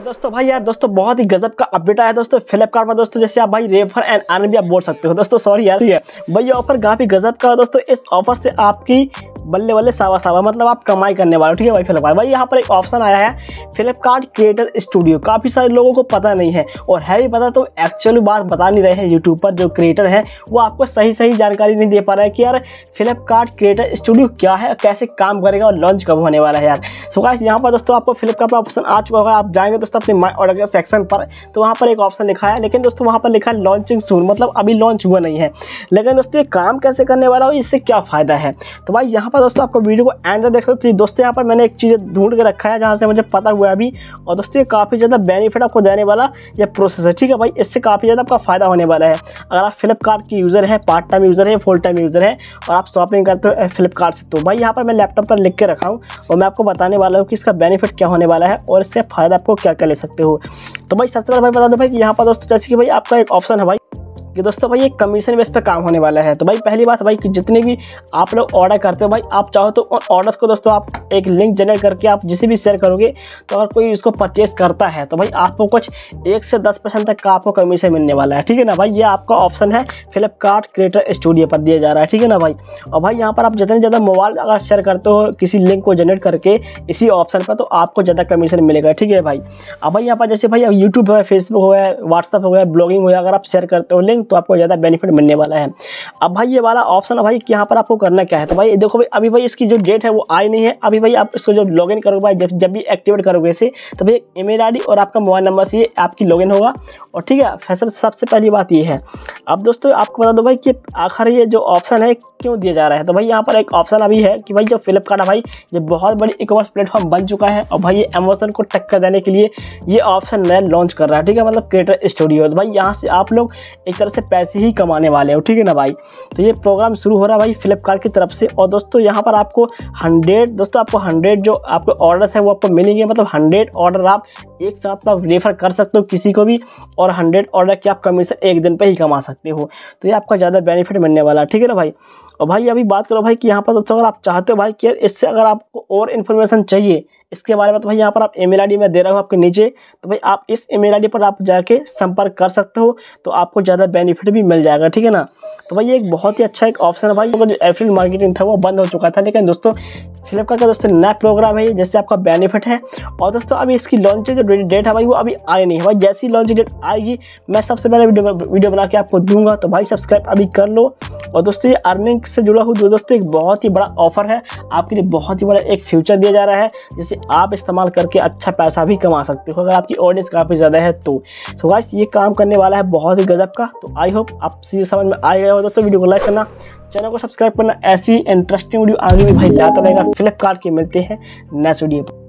है दोस्तों भाई यार, दोस्तों बहुत ही गजब का अपडेट आया दोस्तों फ्लिपकार्ट में दोस्तों, जैसे आप भाई रेफर एंड अर्न भी आप बोल सकते हो। दोस्तों सॉरी यार भाई ये ऑफ़र काफ़ी गजब का है दोस्तों, इस ऑफ़र से आपकी बल्ले बल्ले सावा सावा मतलब आप कमाई करने वाले हो, ठीक है भाई फ्लिपकार्ट भाई यहाँ पर एक ऑप्शन आया है फ्लिपकार्ट क्रिएटर स्टूडियो काफ़ी सारे लोगों को पता नहीं है, और है भी पता तो एक्चुअली बात बता नहीं रहे हैं यूट्यूब पर जो क्रिएटर है, वो आपको सही सही जानकारी नहीं दे पा रहा है कि यार फ्लिपकार्ट क्रिएटर स्टूडियो क्या है, कैसे काम करेगा और लॉन्च कब होने वाला है यार। सो गाइस यहाँ पर दोस्तों आपको फ्लिपकार्ट पर ऑप्शन आ चुका होगा, आप जाएँगे दोस्तों अपने माई ऑर्डर सेक्शन पर तो वहाँ पर एक ऑप्शन लिखा है, लेकिन दोस्तों वहाँ पर लिखा है लॉन्चिंग सून मतलब अभी लॉन्च हुआ नहीं है। लेकिन दोस्तों ये काम कैसे करने वाला हो इससे क्या फ़ायदा है? तो भाई यहाँ पर दोस्तों, आपको वीडियो को एंड तक देख। सकते हो दोस्तों, यहाँ पर मैंने एक चीज़ ढूंढ के रखा है जहाँ से मुझे पता हुआ है अभी। और दोस्तों, ये काफ़ी ज़्यादा बेनिफिट आपको देने वाला ये प्रोसेस है, ठीक है भाई? इससे काफ़ी ज़्यादा आपका फ़ायदा होने वाला है। अगर आप फ्लिपकार्ट की यूज़र है पार्ट टाइम यूज़र है फुल टाइम यूज़र है, और आप शॉपिंग करते हो फ्लिपकार्ट से तो भाई, यहाँ पर मैं लैपटॉप पर लिख के रखा हूँ और मैं आपको बताने वाला हूँ कि इसका बेनिफिट क्या होने वाला है और इससे फ़ायदा आपको क्या क्या ले सकते हो। तो भाई, सबसे पहले भाई, बता दो भाई यहाँ पर दोस्तों, जैसे कि भाई, आपका एक ऑप्शन है भाई कि दोस्तों भाई, एक कमीशन बेस पे काम होने वाला है। तो भाई, पहली बात भाई कि जितने भी आप लोग ऑर्डर करते हो भाई, आप चाहो तो उन ऑर्डर्स को दोस्तों आप एक लिंक जनरेट करके आप जिसे भी शेयर करोगे तो अगर कोई इसको परचेस करता है। तो भाई, आपको कुछ एक से दस परसेंट तक का आपको कमीशन मिलने वाला है। ठीक है ना भाई? ये आपका ऑप्शन है फ्लिपकार्ट क्रिएटर स्टूडियो पर दिया जा रहा है। ठीक है ना भाई? और भाई, यहाँ पर आप जितने ज़्यादा मोबाइल अगर शेयर करते हो किसी लिंक को जनरेट करके इसी ऑप्शन पर तो आपको ज़्यादा कमीशन मिलेगा। ठीक है भाई? अब भाई, यहाँ पर जैसे भाई यूट्यूब है फेसबुक हो गया व्हाट्सअप हो गया ब्लॉगिंग हो गया, अगर आप शेयर करते हो लिंक तो आपको ज़्यादा बेनिफिट मिलने वाला है। अब भाई ये वाला ऑप्शन है भाई कि यहाँ पर आपको करना क्या है? तो भाई देखो भाई, अभी भाई इसकी जो डेट है वो आई नहीं है। अभी भाई आप इसको जो लॉगिन करोगे भाई, जब जब भी एक्टिवेट करोगे इसे तो भाई ईमेल आईडी और आपका मोबाइल नंबर से आपकी लॉगिन होगा। और ठीक है, फैसल सबसे पहली बात ये है। अब दोस्तों आपको बता दो भाई कि आखिर ये जो ऑप्शन है क्यों दिया जा रहा है? तो भाई यहाँ पर एक ऑप्शन अभी है कि भाई जो फ्लिपकार्ट भाई, ये बहुत बड़ी ई कॉमर्स प्लेटफॉर्म बन चुका है और भाई ये अमेजन को टक्कर देने के लिए ये ऑप्शन नया लॉन्च कर रहा है, ठीक है? मतलब क्रिएटर स्टूडियो तो भाई यहाँ से आप लोग एक तरह से पैसे ही कमाने वाले हो, ठीक है ना भाई? तो ये प्रोग्राम शुरू हो रहा है भाई फ्लिपकार्ट की तरफ़ से। और दोस्तों, यहाँ पर आपको हंड्रेड दोस्तों, आपको हंड्रेड जो आपके ऑर्डर्स है, वो आपको मिलेंगे। मतलब हंड्रेड ऑर्डर आप एक साथ आप रेफर कर सकते हो किसी को भी और हंड्रेड ऑर्डर की आप कमीशन एक दिन पर ही कमा सकते हो। तो ये आपका ज़्यादा बेनिफिट मिलने वाला है, ठीक है ना भाई? और भाई, अभी बात करो भाई कि यहाँ पर दोस्तों अगर आप चाहते हो भाई कि इससे अगर आपको और इन्फॉर्मेशन चाहिए, इसके बारे में तो भाई यहाँ पर आप ईमेल आईडी मैं दे रहा हूँ आपके नीचे। तो भाई, आप इस ईमेल आईडी पर आप जाके संपर्क कर सकते हो तो आपको ज़्यादा बेनिफिट भी मिल जाएगा, ठीक है ना? तो भाई, ये एक बहुत ही अच्छा एक ऑप्शन है भाई। जो एफिल मार्केटिंग था, वो बंद हो चुका था, लेकिन दोस्तों फ्लिपकार्ट का दोस्तों, नया प्रोग्राम है जिससे आपका बेनिफिट है। और दोस्तों, अभी इसकी लॉन्चिंग जो डेट है भाई वो अभी आई नहीं है। भाई, जैसी लॉन्चिंग डेट आएगी, मैं सबसे पहले वीडियो वीडियो बना के आपको दूँगा। तो भाई सब्सक्राइब अभी कर लो। और दोस्तों, ये अर्निंग से जुड़ा हुआ दोस्तों, एक बहुत ही बड़ा ऑफ़र है। आपके लिए बहुत ही बड़ा एक फ्यूचर दिया जा रहा है, जिसे आप इस्तेमाल करके अच्छा पैसा भी कमा सकते हो। अगर आपकी ऑडियंस काफ़ी ज़्यादा है तो। सो गाइस ये काम करने वाला है बहुत ही गजब का। तो आई होप आप सीधे समझ में आ गया हो। दोस्तों, वीडियो को लाइक करना, चैनल को सब्सक्राइब करना। ऐसी इंटरेस्टिंग वीडियो आगे भी भाई लाता रहेगा। फ्लिपकार्ट के मिलते हैं। Next video